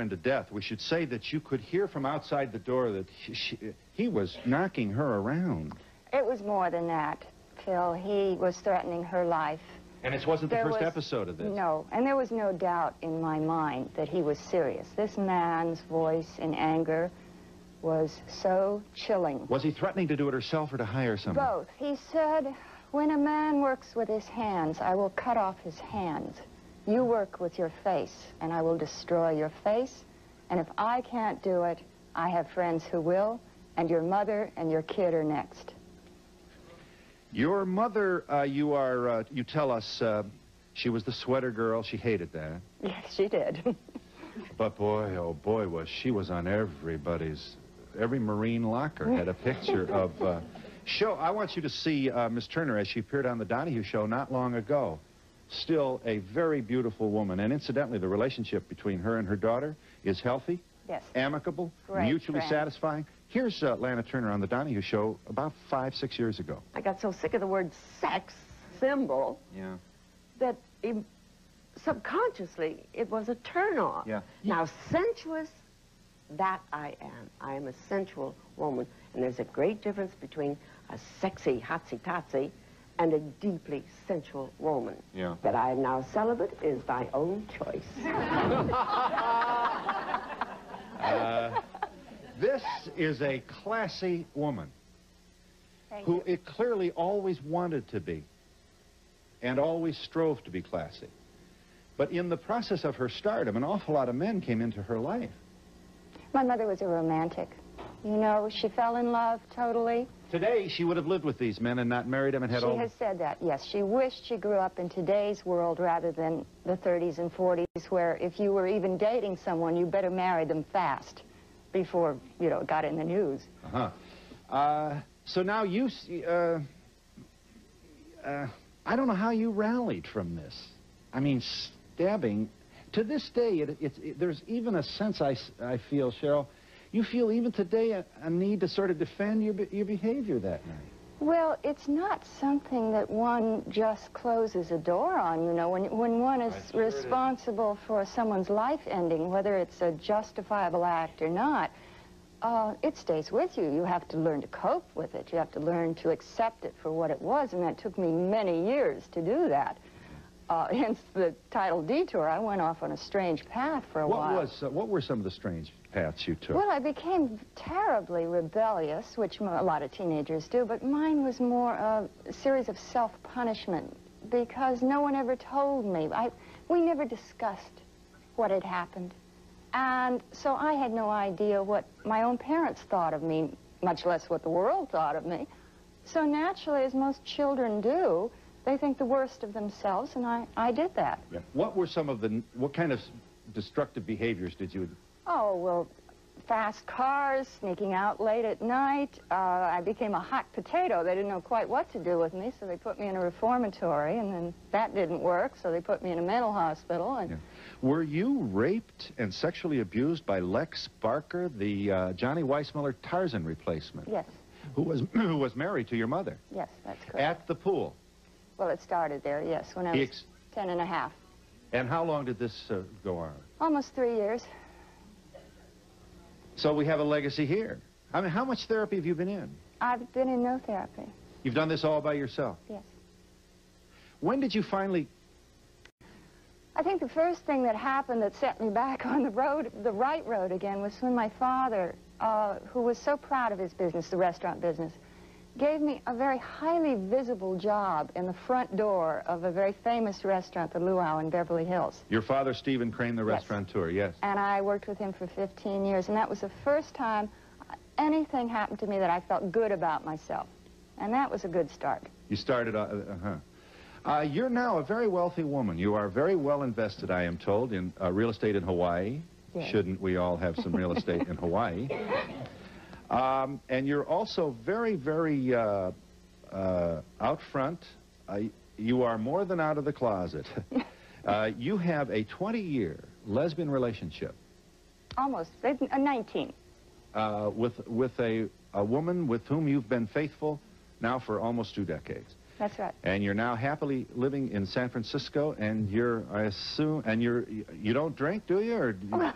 friend to death, we should say that you could hear from outside the door that he, she, he was knocking her around. It was more than that, Phil. He was threatening her life. And it wasn't the There first was- episode of this. No, and there was no doubt in my mind that he was serious. This man's voice in anger was so chilling. Was he threatening to do it herself or to hire someone? Both. He said, when a man works with his hands, I will cut off his hands. You work with your face, and I will destroy your face. And if I can't do it, I have friends who will, and your mother and your kid are next. Your mother, uh, you are, uh, you tell us, uh, she was the sweater girl. She hated that. Yes, she did. But boy, oh boy, was she was on everybody's, every Marine locker had a picture of. Uh, show. I want you to see uh, Miss Turner as she appeared on the Donahue Show not long ago. Still a very beautiful woman, and incidentally, the relationship between her and her daughter is healthy, yes. amicable, Great mutually friend. satisfying. Here's uh, Lana Turner on the Donahue Show about five, six years ago. I got so sick of the word sex symbol Yeah. that im- subconsciously it was a turn off. Yeah. Now, sensuous, that I am. I am a sensual woman. And there's a great difference between a sexy hotsy-totsy and a deeply sensual woman. Yeah. That I am now celibate is thy own choice. Uh, this is a classy woman. Thank who you. it clearly always wanted to be and always strove to be classy. But in the process of her stardom, an awful lot of men came into her life. My mother was a romantic. You know, she fell in love totally. Today, she would have lived with these men and not married them and had She all... has said that, yes. She wished she grew up in today's world rather than the 30s and 40s, where if you were even dating someone, you better marry them fast before, you know, it got in the news. Uh-huh. Uh, so now you... s- Uh, uh, I don't know how you rallied from this. I mean, stabbing... To this day, it, it's it, there's even a sense, I, I feel, Cheryl, you feel even today a, a need to sort of defend your, your behavior that night. Well, it's not something that one just closes a door on, you know. When, when one is Right, sure it is. responsible for someone's life ending, whether it's a justifiable act or not, uh, it stays with you. You have to learn to cope with it. You have to learn to accept it for what it was, and that took me many years to do that. Uh, hence the title Detour. I went off on a strange path for a What while. was, uh, what were some of the strange paths you took? Well, I became terribly rebellious, which a lot of teenagers do, but mine was more a series of self-punishment because no one ever told me. I, we never discussed what had happened. And so I had no idea what my own parents thought of me, much less what the world thought of me. So naturally, as most children do, they think the worst of themselves, and I, I did that. Yeah. What were some of the, what kind of destructive behaviors did you, Oh, well, fast cars, sneaking out late at night. Uh, I became a hot potato. They didn't know quite what to do with me, so they put me in a reformatory, and then that didn't work, so they put me in a mental hospital. And Yeah. were you raped and sexually abused by Lex Barker, the uh, Johnny Weissmuller Tarzan replacement, yes, who was, who was married to your mother yes, that's correct. at the pool? Well, it started there, yes, when I was ex- ten and a half. And how long did this uh, go on? Almost three years. So we have a legacy here. I mean, how much therapy have you been in? I've been in no therapy, You've done this all by yourself. yes. When did you finally I think the first thing that happened that set me back on the road, the right road again, was when my father, uh, who was so proud of his business, the restaurant business, gave me a very highly visible job in the front door of a very famous restaurant, the Luau in Beverly Hills. Your father, Stephen Crane, the Yes. restaurateur, yes. And I worked with him for 15 years, and that was the first time anything happened to me that I felt good about myself. And that was a good start. You started, uh, uh-huh. Uh, you're now a very wealthy woman. You are very well invested, I am told, in uh, real estate in Hawaii. Yes. Shouldn't we all have some real estate in Hawaii? Um, and you're also very, very uh, uh, out front. Uh, you are more than out of the closet. uh, you have a 20-year lesbian relationship Almost, uh, 19. uh, with, with a, a woman with whom you've been faithful now for almost two decades. That's right. And you're now happily living in San Francisco, and you're, I assume, and you're, you don't drink, do you? Or do you- Well,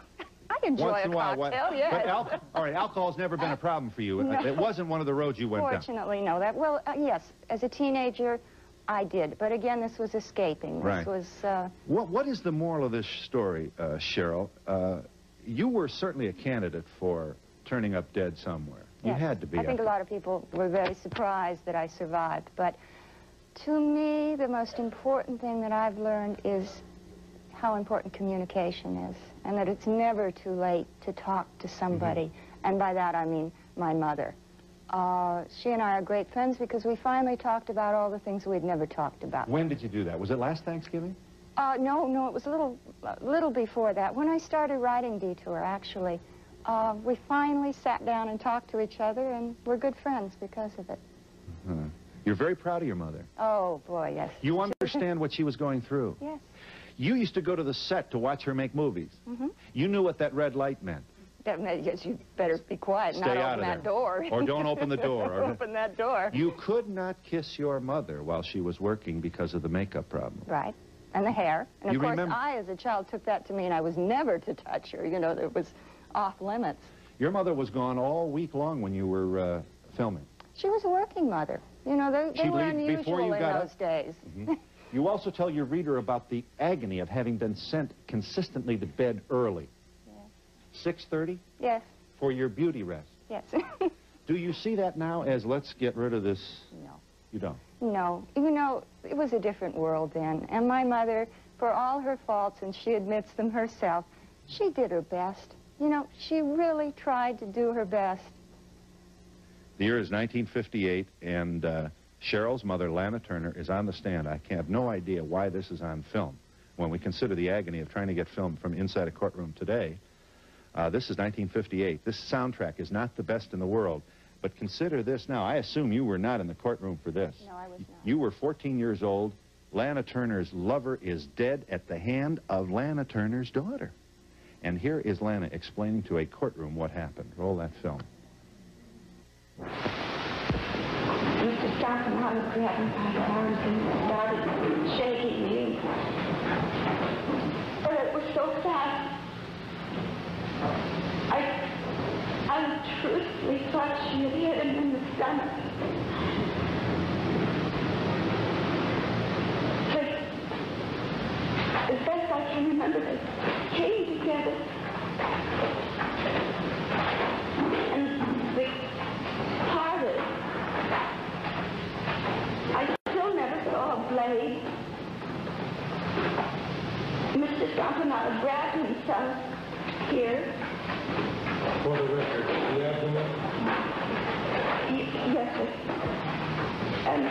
I enjoy Once in a while, cocktail, what- yes. But al- all right, alcohol's never been a problem for you. No. It wasn't one of the roads you went down. Fortunately, no. That well, uh, yes. As a teenager, I did. But again, this was escaping. This Right. was. Uh, What, what is the moral of this story, uh, Cheryl? Uh, you were certainly a candidate for turning up dead somewhere. You had to be. I think a lot of people were very surprised that I survived. But to me, the most important thing that I've learned is how important communication is, and that it's never too late to talk to somebody. Mm-hmm. And by that I mean my mother. Uh, she and I are great friends because we finally talked about all the things we'd never talked about. When did you do that? Was it last Thanksgiving? Uh, no, no, it was a little, a little before that. When I started writing Detour, actually, uh, we finally sat down and talked to each other, and we're good friends because of it. Huh. You're very proud of your mother. Oh, boy, yes. You understand what she was going through. Yes. You used to go to the set to watch her make movies. Mm-hmm. You knew what that red light meant. That meant, yes, you better be quiet, Stay not out open of that there. door. Or don't open the door, or- open that door. You could not kiss your mother while she was working because of the makeup problem. Right. And the hair. And of course, remember- I, as a child, took that to mean I was never to touch her. You know, it was off limits. Your mother was gone all week long when you were uh, filming. She was a working mother. You know, they, they were unusual in those up? days. You also tell your reader about the agony of having been sent consistently to bed early. 6.30 Yes, for your beauty rest. yes. Do you see that now as let's get rid of this? no. You don't. No, you know, it was a different world then. And my mother, for all her faults, and she admits them herself, she did her best. You know, she really tried to do her best. The year is 1958, and uh, Cheryl's mother, Lana Turner, is on the stand. I have no idea why this is on film. When we consider the agony of trying to get film from inside a courtroom today, uh, this is 1958. This soundtrack is not the best in the world. But consider this now. I assume you were not in the courtroom for this. No, I was not. You were 14 years old. Lana Turner's lover is dead at the hand of Lana Turner's daughter. And here is Lana explaining to a courtroom what happened. Roll that film. Mr. Stompanato grabbed me by the arms and started shaking me. But it was so fast. I, I truthfully thought she had hit him in the stomach. But as best I can remember, they came together. And they parted. I still never saw a blade. Mr. Stompanato grabbed himself here. For the record, the abdomen, Y- yes, sir. And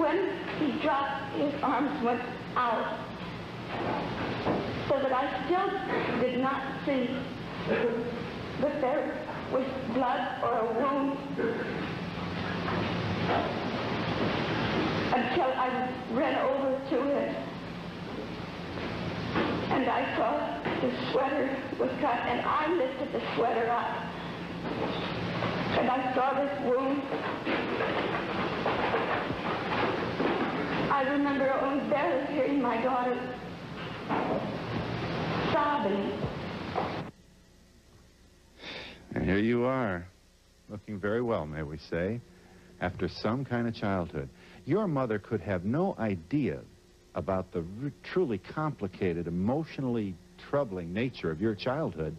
when he dropped, his arms went out. So that I still did not see that there was blood or a wound until I ran over to it. And I saw the sweater was cut, and I lifted the sweater up. And I saw this wound. I remember only barely hearing my daughter sobbing. And here you are, looking very well, may we say, after some kind of childhood. Your mother could have no idea about the truly complicated, emotionally troubling nature of your childhood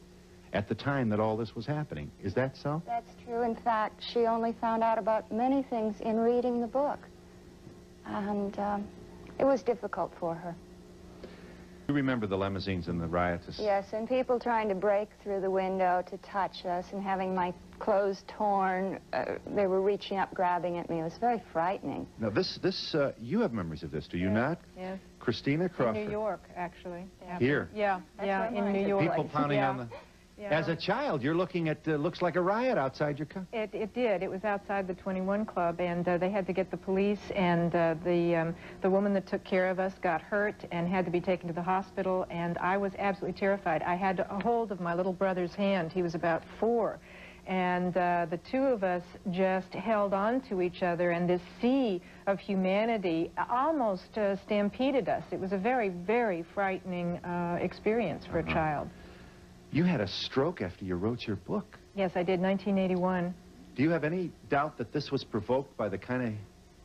at the time that all this was happening. Is that so? That's true. In fact, she only found out about many things in reading the book. And um, it was difficult for her. You remember the limousines and the riotous... Yes, and people trying to break through the window to touch us and having my clothes torn. Uh, they were reaching up, grabbing at me. It was very frightening. Now, this, this, uh, you have memories of this, do you not? Yes, Christina Crawford. in New York, actually. Yeah. Here. Yeah, That's yeah, in New. York. People pounding yeah. on the... Yeah. As a child, you're looking at, uh, looks like a riot outside your car. It, it did. It was outside the 21 Club, and uh, they had to get the police, and uh, the, um, the woman that took care of us got hurt and had to be taken to the hospital, and I was absolutely terrified. I had a hold of my little brother's hand. He was about four. And uh, the two of us just held on to each other, and this sea of humanity almost uh, stampeded us. It was a very, very frightening uh, experience for a child. You had a stroke after you wrote your book. Yes, I did, 1981. Do you have any doubt that this was provoked by the kind of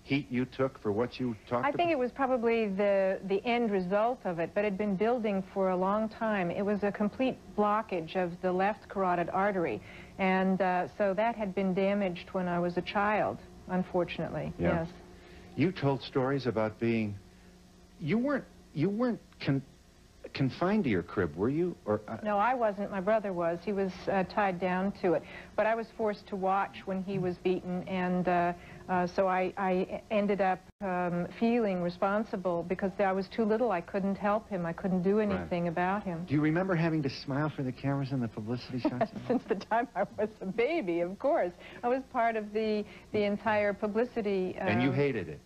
heat you took for what you talked about? I about? think it was probably the, the end result of it, but it had been building for a long time. It was a complete blockage of the left carotid artery, and uh, so that had been damaged when I was a child, unfortunately, Yeah. yes. You told stories about being. You weren't. You weren't confined to your crib, were you? Or uh, No, I wasn't. My brother was. He was uh, tied down to it. But I was forced to watch when he was beaten, and uh, uh, so I, I ended up um, feeling responsible because I was too little. I couldn't help him. I couldn't do anything about him. do you remember having to smile for the cameras in the publicity shots? Since the time I was a baby, of course. I was part of the, the entire publicity. and you um, hated it.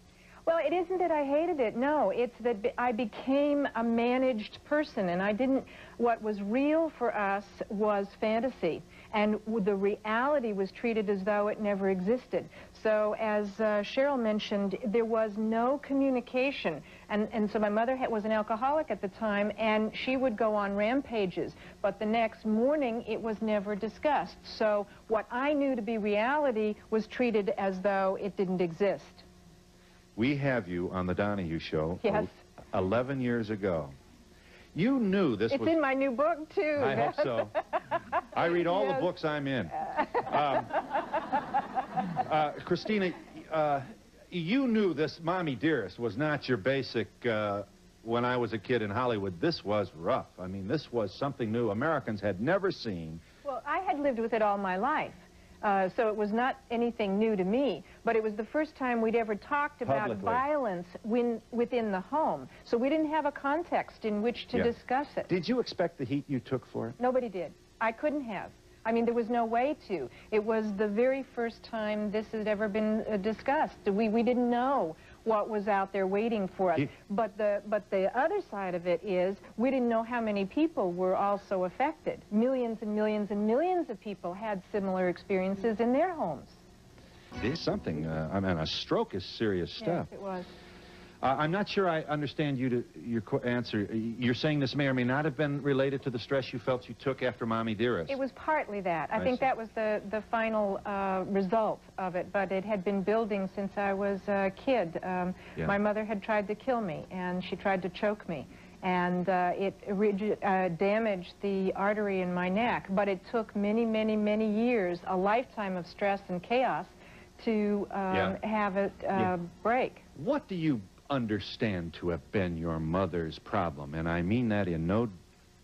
Well, it isn't that I hated it. No, it's that I became a managed person, and I didn't. What was real for us was fantasy, and the reality was treated as though it never existed. So, as uh, Cheryl mentioned, there was no communication, and and so my mother was an alcoholic at the time, and she would go on rampages. But the next morning, it was never discussed. So, what I knew to be reality was treated as though it didn't exist. We have you on the Donahue Show. Yes. 11 years ago. You knew this It's was. in my new book, too. I hope so. I read all Yes. the books I'm in. Um, uh, Christina, uh, you knew this Mommy Dearest was not your basic, uh, when I was a kid in Hollywood, this was rough. I mean, this was something new Americans had never seen. Well, I had lived with it all my life. Uh, so it was not anything new to me, but it was the first time we'd ever talked about Publicly. violence when, within the home. So we didn't have a context in which to Yeah. discuss it. Did you expect the heat you took for it? Nobody did. I couldn't have. I mean, there was no way to. It was the very first time this had ever been uh, discussed. We, we didn't know what was out there waiting for us. But the, but the other side of it is we didn't know how many people were also affected. Millions and millions and millions of people had similar experiences in their homes. This something. Uh, I mean, a stroke is serious stuff. Yes, it was. Uh, I'm not sure I understand you to your qu- answer. You're saying this may or may not have been related to the stress you felt you took after Mommy Dearest. It was partly that. I, I think see. that was the, the final uh, result of it, but it had been building since I was a kid. Um, Yeah. My mother had tried to kill me, and she tried to choke me. And uh, it uh, damaged the artery in my neck, but it took many, many, many years, a lifetime of stress and chaos, to um, Yeah. have it uh, Yeah. break. What do you understand to have been your mother's problem? And I mean that in no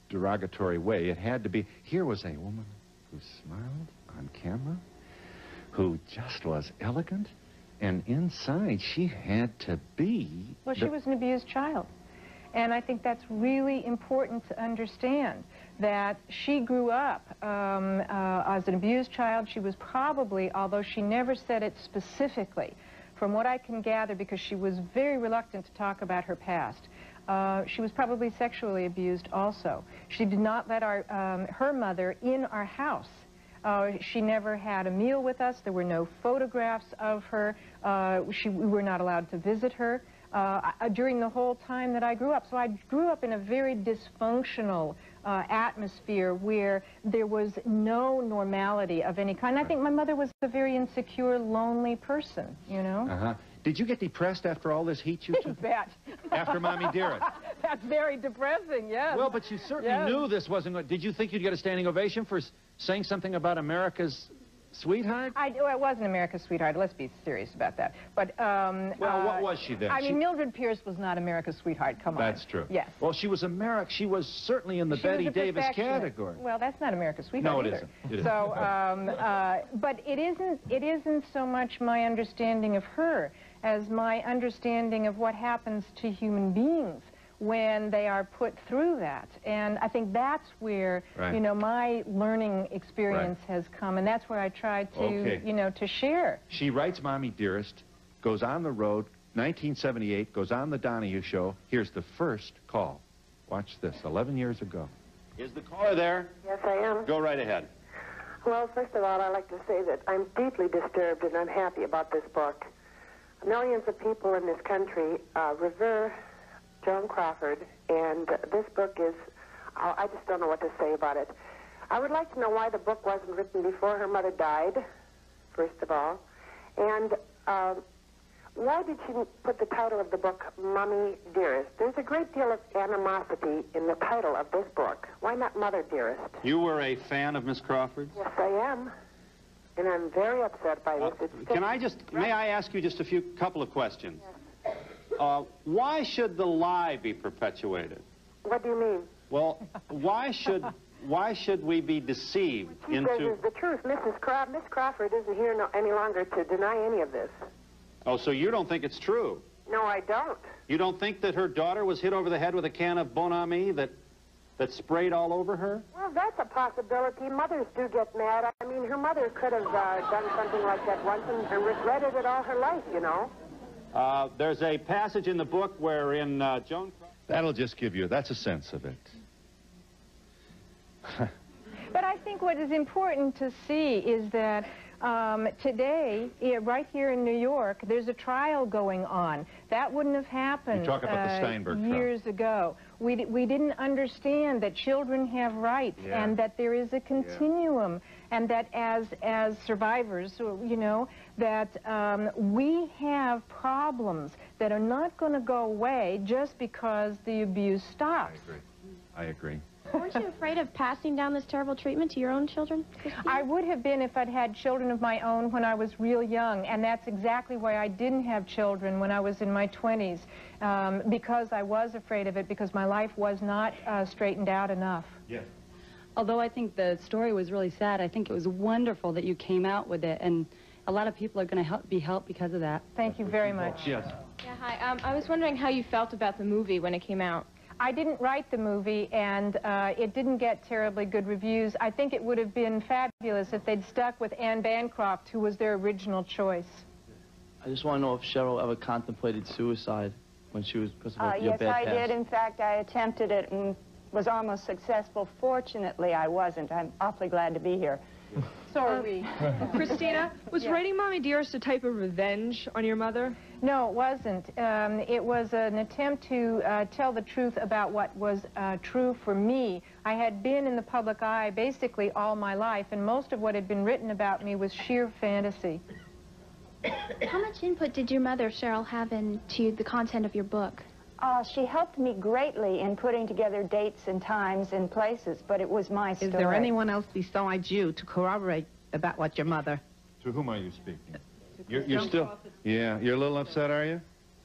derogatory way. It had to be. Here was a woman who smiled on camera, who just was elegant, and inside she had to be. Well, she was an abused child. And I think that's really important to understand that she grew up um, uh, as an abused child. She was probably, although she never said it specifically, from what I can gather, because she was very reluctant to talk about her past, uh, she was probably sexually abused also. She did not let our, um, her mother in our house. Uh, she never had a meal with us. There were no photographs of her. Uh, she, we were not allowed to visit her uh, during the whole time that I grew up. So I grew up in a very dysfunctional uh, atmosphere where there was no normality of any kind. I think my mother was a very insecure, lonely person, you know? Uh-huh. Did you get depressed after all this heat you took? bet. after Mommy Dearest? That's very depressing, yes. Well, but you certainly Yes. knew this wasn't Did you think you'd get a standing ovation for saying something about America's sweetheart? I, well, it wasn't America's sweetheart. Let's be serious about that. But um, Well, what uh, was she then? I She- mean, Mildred Pierce was not America's sweetheart. Come on. That's true. Yes. Well, she was America. She was certainly in the She Bette Davis category. Well, that's not America's sweetheart No, it either. isn't. It isn't. So, um, uh, but it isn't. It isn't so much my understanding of her as my understanding of what happens to human beings when they are put through that. And I think that's where Right. you know my learning experience has come, and that's where I try to Okay. you know to share. She writes Mommy Dearest, goes on the road, 1978, goes on the Donahue Show. Here's the first call. Watch this, 11 years ago. Is the caller there? Yes, I am. Go right ahead. Well, first of all, I'd like to say that I'm deeply disturbed and I'm happy about this book. Millions of people in this country uh, revere Joan Crawford, and this book is, I I just don't know what to say about it. I would like to know why the book wasn't written before her mother died, first of all. And uh, why did she put the title of the book, Mommy Dearest? There's a great deal of animosity in the title of this book. Why not Mother Dearest? You were a fan of Miss Crawford's? Yes, I am. And I'm very upset by this. Uh, Can I just, may I ask you just a few, couple of questions? Uh, why should the lie be perpetuated? What do you mean? Well, why should, why should we be deceived She says into... is the truth. Mrs. Craw- Miss Crawford isn't here no, any longer to deny any of this. Oh, so you don't think it's true? No, I don't. You don't think that her daughter was hit over the head with a can of Bon Ami that, that sprayed all over her? Well, that's a possibility. Mothers do get mad. I mean, her mother could have uh, done something like that once and, and regretted it all her life, you know. Uh, there's a passage in the book wherein uh, Joan... That'll just give you, that's a sense of it. But I think what is important to see is that um, today, right here in New York, there's a trial going on. That wouldn't have happened talk about the uh, Steinberg trial. years ago. We, d- we didn't understand that children have rights Yeah. and that there is a continuum and that as, as survivors, you know, that um, we have problems that are not going to go away just because the abuse stops. I agree. I agree. Weren't you afraid of passing down this terrible treatment to your own children? Christine? I would have been if I'd had children of my own when I was real young, and that's exactly why I didn't have children when I was in my 20s, um, because I was afraid of it, because my life was not uh, straightened out enough. Although I think the story was really sad, I think it was wonderful that you came out with it, and a lot of people are going to help, be helped because of that. Thank you very much. Yes. Yeah, hi. Um, I was wondering how you felt about the movie when it came out. I didn't write the movie, and uh, it didn't get terribly good reviews. I think it would have been fabulous if they'd stuck with Anne Bancroft, who was their original choice. I just want to know if Cheryl ever contemplated suicide when she was because of Uh, her- your yes, bad I past. did. In fact, I attempted it and was almost successful. Fortunately, I wasn't. I'm awfully glad to be here. So are we. Christina, was Yeah. writing Mommy Dearest a type of revenge on your mother? No, it wasn't. Um, it was an attempt to uh, tell the truth about what was uh, true for me. I had been in the public eye basically all my life, and most of what had been written about me was sheer fantasy. How much input did your mother, Cheryl, have into the content of your book? Uh, she helped me greatly in putting together dates and times and places, but it was my story. Is there anyone else besides you to corroborate about what your mother... To whom are you speaking? You're, you're still, yeah, you're a little upset, are you?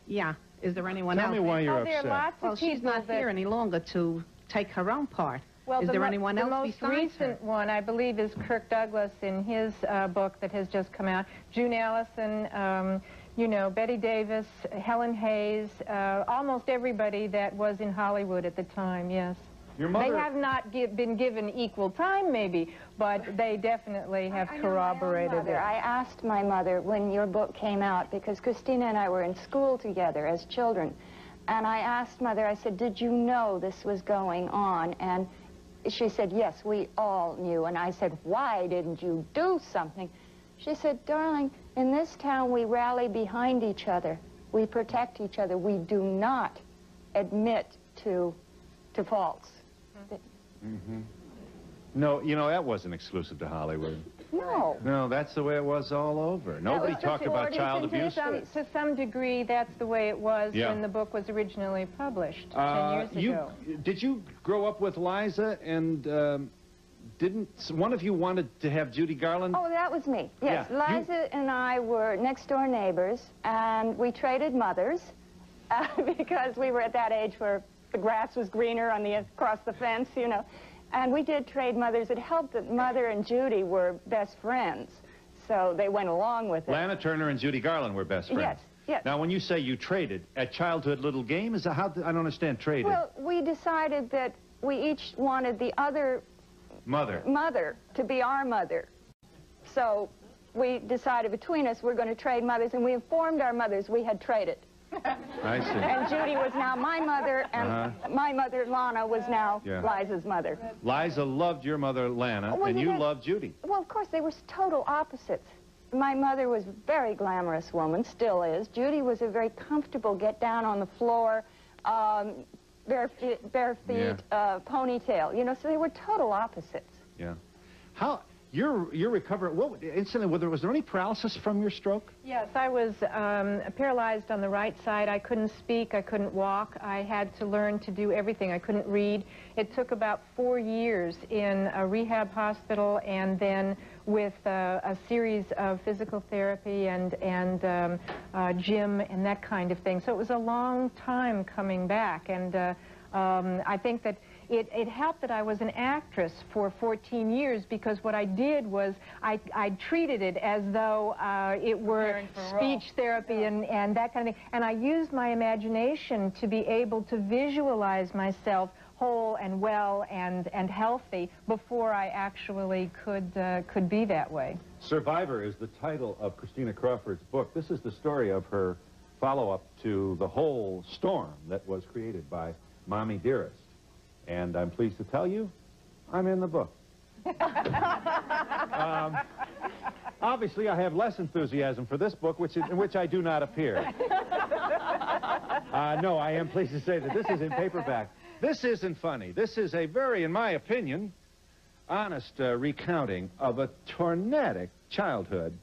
Yeah. Is there anyone Tell else? Tell me why you're oh, there are upset. lots of Well, she's not that... here any longer to take her own part. Well, is the there mo- anyone the else most besides her? recent one, I believe, is Kirk Douglas in his uh, book that has just come out. June Allyson, um, you know, Bette Davis, Helen Hayes, uh, almost everybody that was in Hollywood at the time, yes. Your mother... They have not gi- been given equal time, maybe, but they definitely have I know my own corroborated it. I asked my mother when your book came out, because Christina and I were in school together as children, and I asked mother, I said, did you know this was going on? And she said, yes, we all knew. And I said, why didn't you do something? She said, darling, in this town we rally behind each other. We protect each other. We do not admit to, to faults. Mm-hmm. No, you know, that wasn't exclusive to Hollywood. No. No, that's the way it was all over. Nobody was talked about child and abuse. Some, to some degree, that's the way it was Yeah. when the book was originally published, Uh, 10 years you, ago. Did you grow up with Liza and um, didn't one of you wanted to have Judy Garland? Oh, that was me. Yes, Yeah, you- Liza and I were next door neighbors, and we traded mothers uh, because we were at that age where the grass was greener on the across the fence, you know. And we did trade mothers. It helped that Mother and Judy were best friends, so they went along with it. Lana Turner and Judy Garland were best friends. Yes, yes. Now, when you say you traded at childhood little game, is how? I don't understand traded. Well, we decided that we each wanted the other Mother. mother to be our mother. So we decided between us we're going to trade mothers, and we informed our mothers we had traded. I see. And Judy was now my mother, and Uh-huh. my mother, Lana, was now Yeah. Liza's mother. Liza loved your mother, Lana, Well, and you you loved Judy. Well, of course, they were total opposites. My mother was a very glamorous woman, still is. Judy was a very comfortable, get down on the floor, um, bare feet, bare feet Yeah. uh, ponytail. You know, so they were total opposites. Yeah. How you're you're recovering? What incidentally? Was there, was there any paralysis from your stroke? Yes, I was um, paralyzed on the right side. I couldn't speak. I couldn't walk. I had to learn to do everything. I couldn't read. It took about four years in a rehab hospital and then with uh, a series of physical therapy and, and um, uh, gym and that kind of thing. So it was a long time coming back. And uh, um, I think that it, it, helped that I was an actress for 14 years because what I did was I, I treated it as though uh, it were speech therapy yeah. and, and that kind of thing. And I used my imagination to be able to visualize myself whole and well and, and healthy before I actually could, uh, could be that way. Survivor is the title of Christina Crawford's book. This is the story of her follow-up to the whole storm that was created by Mommy Dearest. And I'm pleased to tell you, I'm in the book. um, obviously, I have less enthusiasm for this book, which is, in which I do not appear. Uh, no, I am pleased to say that this is in paperback. This isn't funny. This is a very, in my opinion, honest uh, recounting of a tornadic childhood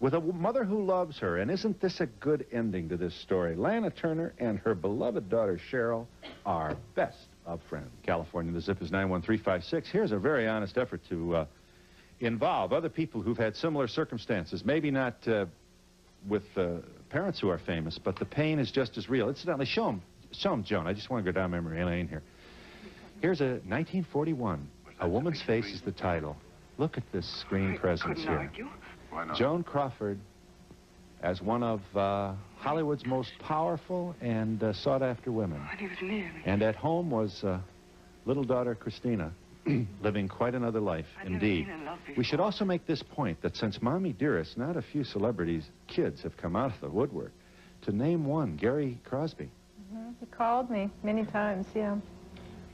with a mother who loves her. And isn't this a good ending to this story? Lana Turner and her beloved daughter Cheryl are best of friends. California, the zip is 91356. Here's a very honest effort to uh, involve other people who've had similar circumstances. Maybe not uh, with uh, parents who are famous, but the pain is just as real. Incidentally, show them, show them Joan. I just want to go down memory lane here. Here's a 1941. A Woman's Face is the title. Look at this screen presence here. Joan Crawford as one of uh, Hollywood's most powerful and uh, sought-after women. And at home was uh, little daughter Christina, living quite another life, indeed. We should also make this point that since Mommy Dearest, not a few celebrities' kids have come out of the woodwork. To name one, Gary Crosby. Mm -hmm. He called me many times, yeah.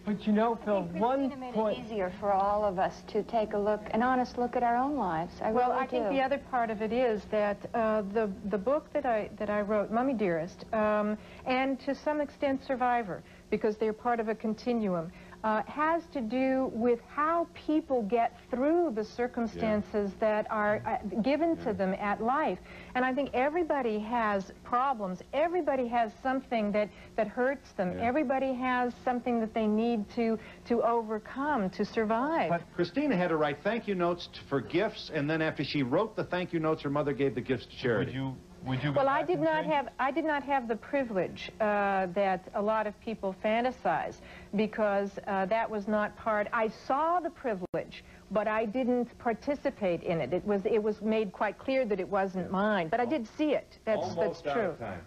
But you know, Phil, one made point... it easier for all of us to take a look, an honest look at our own lives. I well, really I do. think the other part of it is that uh, the the book that I that I wrote, Mommy Dearest, um, and to some extent Survivor, because they're part of a continuum uh, has to do with how people get through the circumstances yeah. that are uh, given yeah. to them at life. And I think everybody has problems. Everybody has something that, that hurts them. Yeah. Everybody has something that they need to, to overcome, to survive. But Christina had to write thank you notes for gifts, and then after she wrote the thank you notes, her mother gave the gifts to charity. Would you would you well, I did not have I did not have the privilege uh, that a lot of people fantasize because uh, that was not part. I saw the privilege, but I didn't participate in it. It was it was made quite clear that it wasn't mine, but I did see it. That's Almost that's true. Time,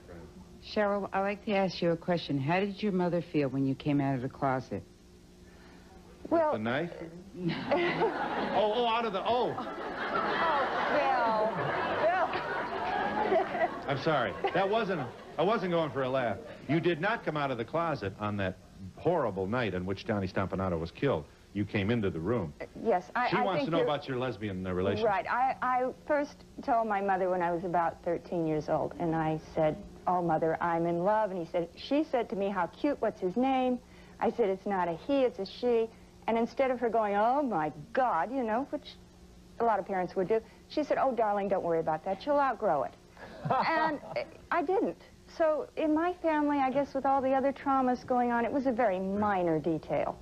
Cheryl, I'd like to ask you a question. How did your mother feel when you came out of the closet? Well, the knife. oh, oh, out of the oh. Oh, Bill. I'm sorry. That wasn't, I wasn't going for a laugh. You did not come out of the closet on that horrible night in which Johnny Stompanato was killed. You came into the room. Yes, I She I wants to know about your lesbian uh, relationship. Right. I, I first told my mother when I was about 13 years old, and I said, oh, mother, I'm in love. And he said, she said to me, how cute, what's his name? I said, it's not a he, it's a she. And instead of her going, oh, my God, you know, which a lot of parents would do, she said, oh, darling, don't worry about that. She'll outgrow it and I didn't. So in my family, I guess with all the other traumas going on, it was a very minor detail.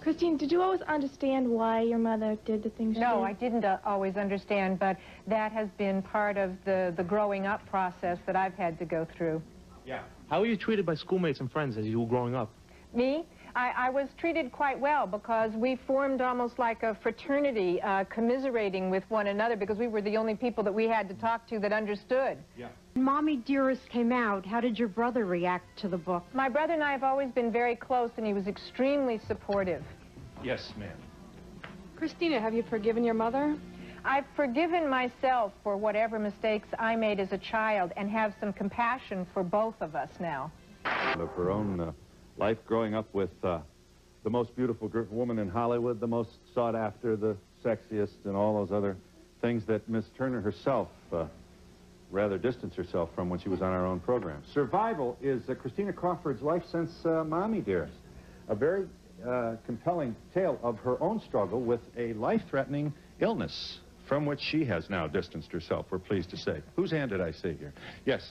Christine, did you always understand why your mother did the things she did? No. I didn't uh, always understand, but that has been part of the, the growing up process that I've had to go through. Yeah. How were you treated by schoolmates and friends as you were growing up? Me? I, I, was treated quite well because we formed almost like a fraternity, uh, commiserating with one another because we were the only people that we had to talk to that understood. Yeah. Mommy Dearest came out, how did your brother react to the book? My brother and I have always been very close, and he was extremely supportive. Yes, ma'am. Christina, have you forgiven your mother? I've forgiven myself for whatever mistakes I made as a child and have some compassion for both of us now. Of her own uh, life growing up with uh, the most beautiful woman in Hollywood, the most sought after, the sexiest, and all those other things that Miss Turner herself uh, rather distanced herself from when she was on our own program. Survival is uh, Christina Crawford's life since uh, Mommy Dearest. A very uh, compelling tale of her own struggle with a life-threatening illness from which she has now distanced herself, we're pleased to say. Whose hand did I say here? Yes.